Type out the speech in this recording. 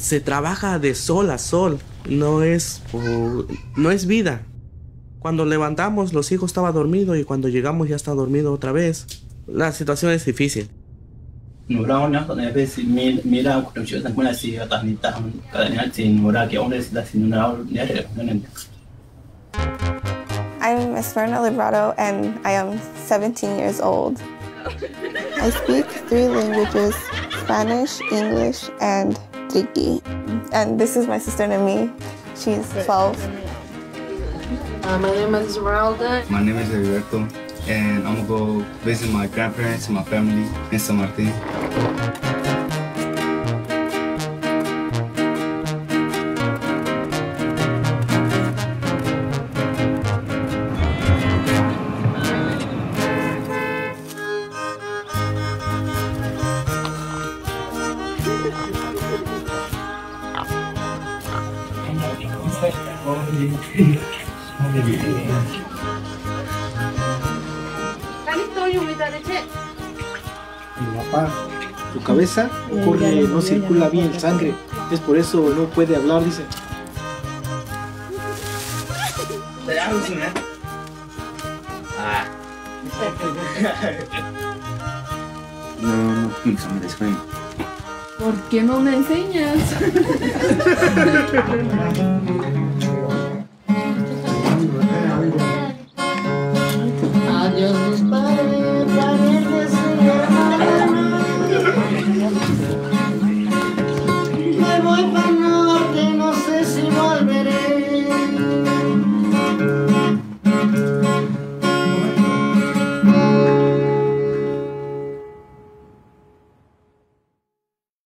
se trabaja de sol a sol, no es, no es vida. Cuando levantamos, los hijos estaban dormidos y cuando llegamos ya está dormido otra vez. La situación es difícil. I'm Esmerna Librado and I am 17 years old. I speak three languages, Spanish, English, and Triqui. And this is my sister Nami. She's 12. Uh, my name is Esmeralda. My name is Alberto, and I'm gonna go visit my grandparents and my family in San Martin. Mi papá, su cabeza corre, no circula bien sangre, es por eso no puede hablar, dice. No, no, me descuento. ¿Por qué no me enseñas? Adiós, mis padres, planetas Me voy para